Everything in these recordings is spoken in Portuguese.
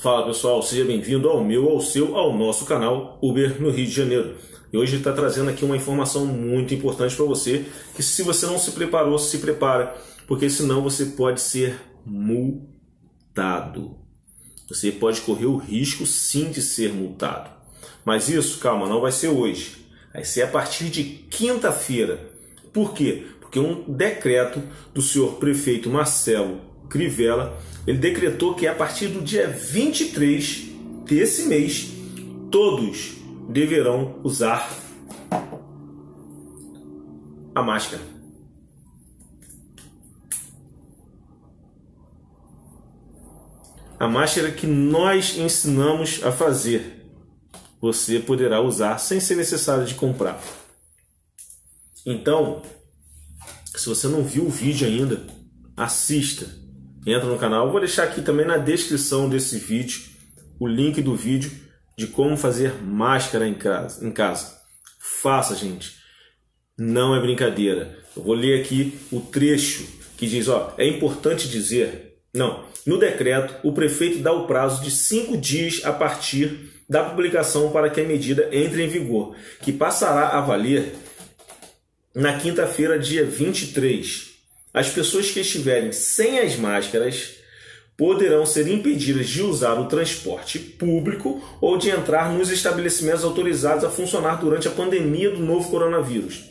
Fala pessoal, seja bem-vindo ao meu, ao seu, ao nosso canal Uber no Rio de Janeiro. E hoje está trazendo aqui uma informação muito importante para você, que se você não se preparou, se prepara, porque senão você pode ser multado. Você pode correr o risco sim de ser multado. Mas isso, calma, não vai ser hoje. Vai ser a partir de quinta-feira. Por quê? Porque um decreto do senhor prefeito Marcelo Crivella, ele decretou que a partir do dia 23 desse mês, todos deverão usar a máscara. A máscara que nós ensinamos a fazer, você poderá usar sem ser necessário de comprar. Então, se você não viu o vídeo ainda, assista. Entra no canal. Eu vou deixar aqui também na descrição desse vídeo o link do vídeo de como fazer máscara em casa. Em casa. Faça, gente. Não é brincadeira. Eu vou ler aqui o trecho que diz: ó, é importante dizer. Não, no decreto, o prefeito dá o prazo de cinco dias a partir da publicação para que a medida entre em vigor, que passará a valer na quinta-feira, dia 23. As pessoas que estiverem sem as máscaras poderão ser impedidas de usar o transporte público ou de entrar nos estabelecimentos autorizados a funcionar durante a pandemia do novo coronavírus.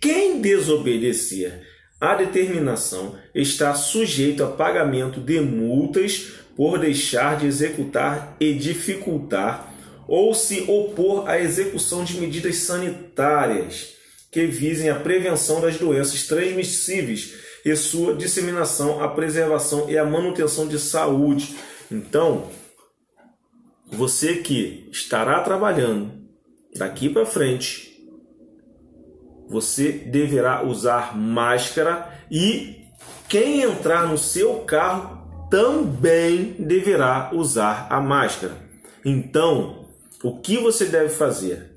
Quem desobedecer à determinação está sujeito a pagamento de multas por deixar de executar e dificultar ou se opor à execução de medidas sanitárias que visem a prevenção das doenças transmissíveis e sua disseminação, a preservação e a manutenção de saúde. Então, você que estará trabalhando daqui para frente, você deverá usar máscara e quem entrar no seu carro também deverá usar a máscara. Então, o que você deve fazer?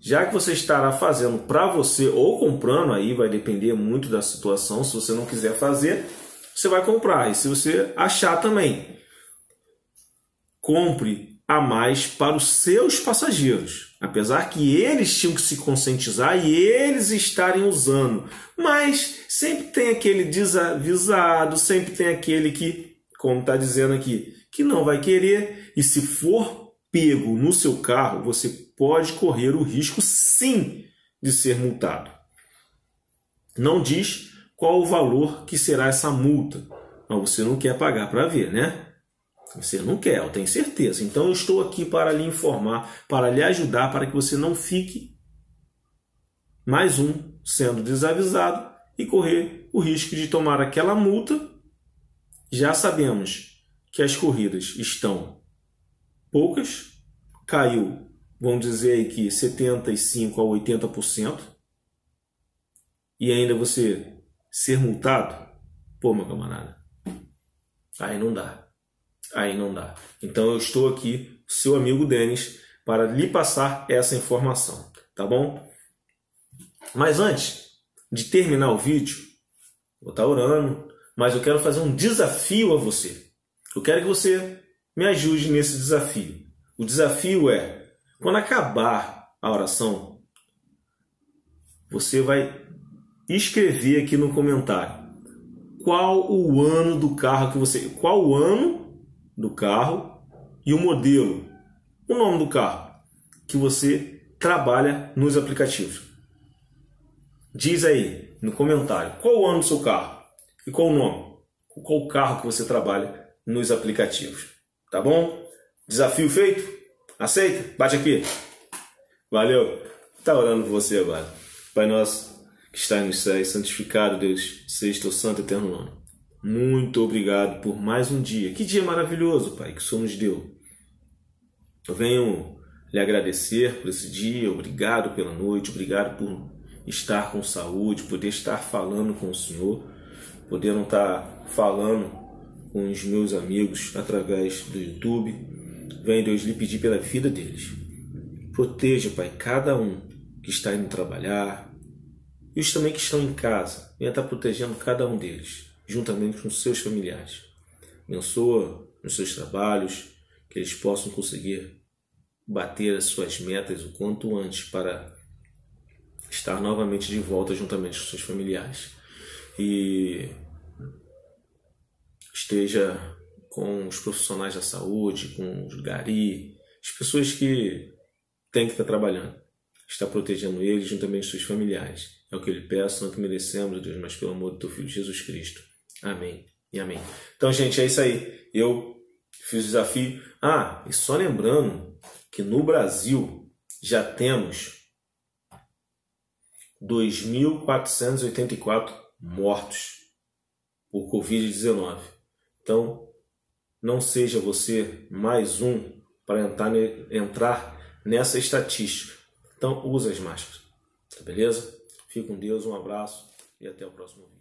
Já que você estará fazendo para você ou comprando, aí vai depender muito da situação. Se você não quiser fazer, você vai comprar. E se você achar também, compre a mais para os seus passageiros. Apesar que eles tinham que se conscientizar e eles estarem usando. Mas sempre tem aquele desavisado, sempre tem aquele que, como está dizendo aqui, que não vai querer. E se for pego no seu carro, você pode correr o risco sim de ser multado. Não diz qual o valor que será essa multa, mas você não quer pagar para ver, né? Você não quer, eu tenho certeza. Então eu estou aqui para lhe informar, para lhe ajudar, para que você não fique mais um sendo desavisado e correr o risco de tomar aquela multa. Já sabemos que as corridas estão poucas, caiu, vamos dizer aí que 75 a 80%, e ainda você ser multado, pô, meu camarada, aí não dá. Aí não dá. Então eu estou aqui, seu amigo Denis, para lhe passar essa informação, tá bom? Mas antes de terminar o vídeo, vou estar orando, mas eu quero fazer um desafio a você. Eu quero que você me ajude nesse desafio. O desafio é, quando acabar a oração, você vai escrever aqui no comentário qual o ano do carro que você, qual o ano do carro e o modelo, o nome do carro que você trabalha nos aplicativos. Diz aí no comentário qual o ano do seu carro e qual o nome, qual o carro que você trabalha nos aplicativos. Tá bom? Desafio feito? Aceita? Bate aqui. Valeu. Tá orando por você agora. Pai nosso que está nos céus, santificado Deus, seja teu santo eterno nome. Muito obrigado por mais um dia. Que dia maravilhoso, Pai, que o Senhor nos deu. Eu venho lhe agradecer por esse dia, obrigado pela noite, obrigado por estar com saúde, poder estar falando com o Senhor, poder não estar falando com os meus amigos através do YouTube. Venho, Deus, lhe pedir pela vida deles. Proteja, Pai, cada um que está indo trabalhar e os também que estão em casa. Venha estar protegendo cada um deles, juntamente com seus familiares. Abençoa nos seus trabalhos, que eles possam conseguir bater as suas metas o quanto antes para estar novamente de volta juntamente com seus familiares. E esteja com os profissionais da saúde, com os gari, as pessoas que têm que estar trabalhando. Está protegendo eles juntamente com seus familiares. É o que eu lhe peço, não que merecemos, Deus, mas pelo amor do teu Filho Jesus Cristo. Amém e amém. Então, gente, é isso aí. Eu fiz o desafio. Ah, e só lembrando que no Brasil já temos 2.484 mortos por Covid-19. Então, não seja você mais um para entrar, entrar nessa estatística. Então, use as máscaras. Tá beleza? Fique com Deus, um abraço e até o próximo vídeo.